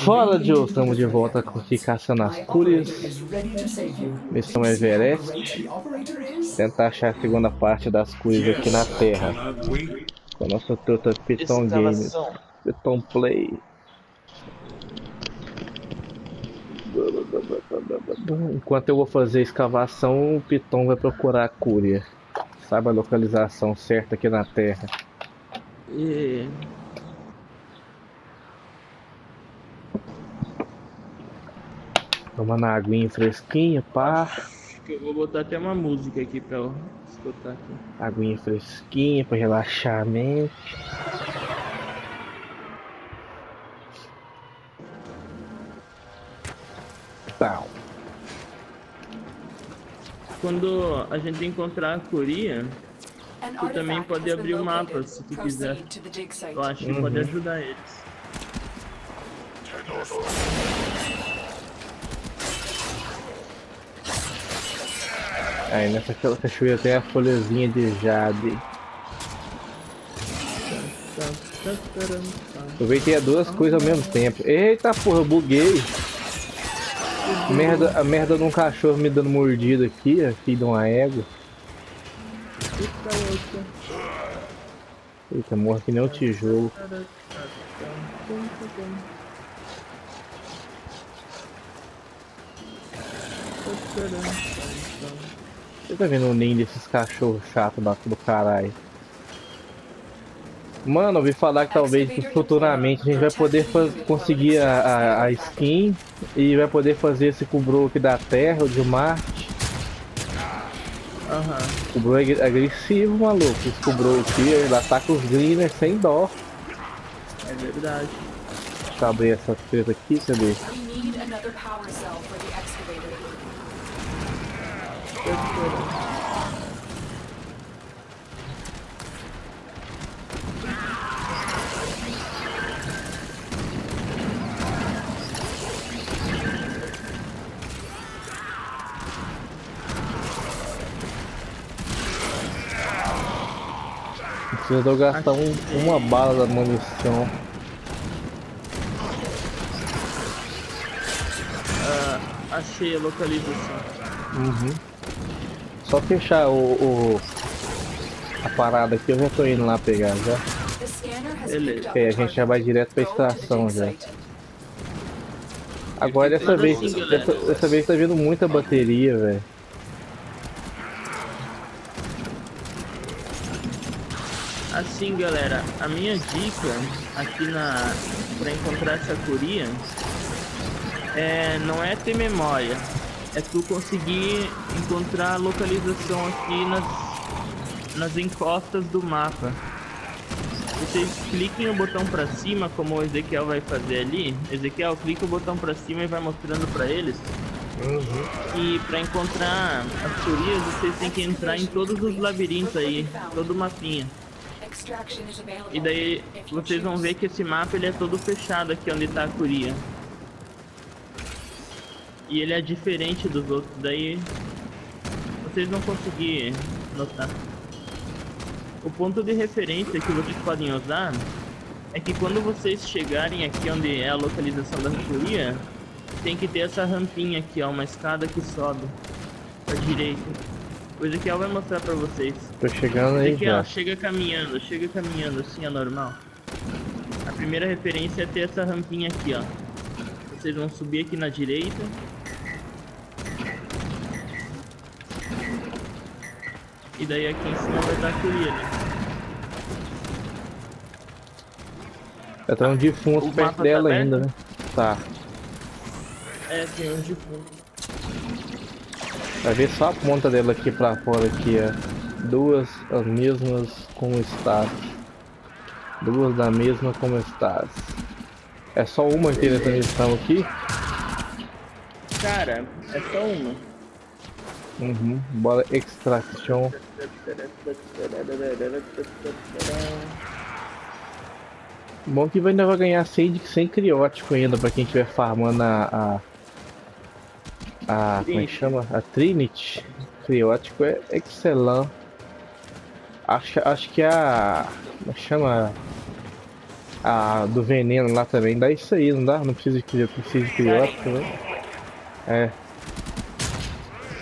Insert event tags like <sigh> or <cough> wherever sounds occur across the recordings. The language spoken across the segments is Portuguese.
Fala, Joe, estamos de volta aqui caçando as cúrias. Missão Everest. Tentar achar a segunda parte das cúrias aqui na Terra. Com a nossa truta Python Games. Python Play. Enquanto eu vou fazer a escavação, o Python vai procurar a cúria. Sabe a localização certa aqui na Terra. E... Tomando uma aguinha fresquinha, pá. Eu vou botar até uma música aqui pra eu escutar aqui. Aguinha fresquinha pra relaxar a mente. Tal. Quando a gente encontrar a Curia, tu também pode abrir o mapa se tu quiser. Eu acho que pode ajudar eles. Aí nessa cachoeira tem a folhazinha de jade. Aproveitei as duas coisas ao mesmo tempo. Eita porra, eu buguei. Merda, a merda de um cachorro me dando mordida aqui, filho de uma égua. Eita, morre que nem um tijolo. Você tá vendo o ninho desses cachorros chatos da- do caralho? Mano, eu ouvi falar que talvez futuramente a gente vai poder faz- conseguir a, a, a skin e vai poder fazer esse cubro aqui da Terra, o de Marte. Aham. Cubro é ag- agressivo, maluco. Esse cubro aqui, ele ataca os greeners sem dó. É verdade. Deixa eu abrir essa treta aqui, cadê? We need another power cell. Precisa de eu gastar um- uma bala da munição. Ah, achei a localização. Uhum. Só fechar o, o- a parada aqui, eu já tô indo lá pegar já. Beleza. É, a gente já vai direto pra dig já. Agora dessa vez, assim, galera. dessa, dessa vez tá vindo muita bateria, velho. Assim, galera, a minha dica aqui na para encontrar essa curia é não é ter memória, é tu conseguir encontrar a localização aqui nas nas encostas do mapa. Vocês cliquem o botão pra cima, como o Ezequiel vai fazer ali. Ezequiel, clica o botão pra cima e vai mostrando pra eles. E pra encontrar as curias, vocês têm que entrar em todos os labirintos aí, todo o mapinha. E daí vocês vão ver que esse mapa ele é todo fechado aqui onde tá a curia. E ele é diferente dos outros, daí vocês vão conseguir notar. O ponto de referência que vocês podem usar é que quando vocês chegarem aqui onde é a localização da curia, tem que ter essa rampinha aqui, ó, uma escada que sobe pra direita. O Ezequiel vai mostrar pra vocês. Tô chegando aí Ezequiel, já. chega caminhando, chega caminhando, assim é normal. A primeira referência é ter essa rampinha aqui, ó. Vocês vão subir aqui na direita. E daí aqui em cima vai dar a curia, né? Já tá um defunto O perto tá dela aberto? ainda, né? Tá. É, tem um de fundo. Vai ver só a ponta dela aqui pra fora aqui, ó. Duas as mesmas como estás. Duas da mesma como estás. É só uma nessa missão aqui? Cara, é só uma. Uhum. Bora extraction. Bom que ainda vai ganhar sem, sem criótico ainda pra quem estiver farmando a. a. a como é que chama? A Trinity. Criótico é excelente. Acho, acho que a. Como é chama? A do veneno lá também dá isso aí, não dá? Não precisa de eu preciso de criótico, né? É.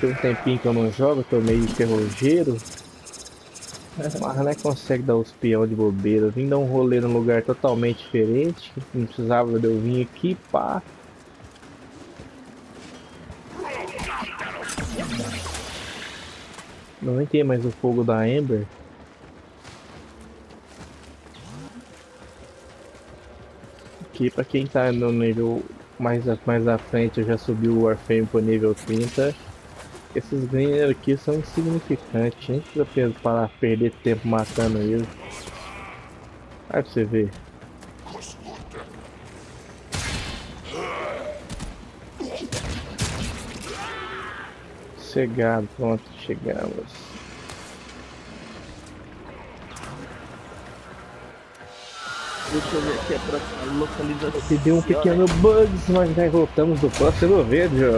Tem um tempinho que eu não jogo, tô meio terrogeiro. <laughs> Mas não é consegue dar os peão de bobeira. Vim dar um rolê num lugar totalmente diferente. Não precisava de eu vir aqui, pá. Não nem tem mais o fogo da Ember. Aqui pra quem tá no nível mais, mais à frente, eu já subi o Warframe pro nível 30. Esses green aqui são insignificantes, a gente precisa parar perder tempo matando eles. Aí pra você ver. Chegado, pronto, chegamos. Deixa eu ver aqui a próxima localização. Se deu um pequeno bug, mas já voltamos do próximo vídeo.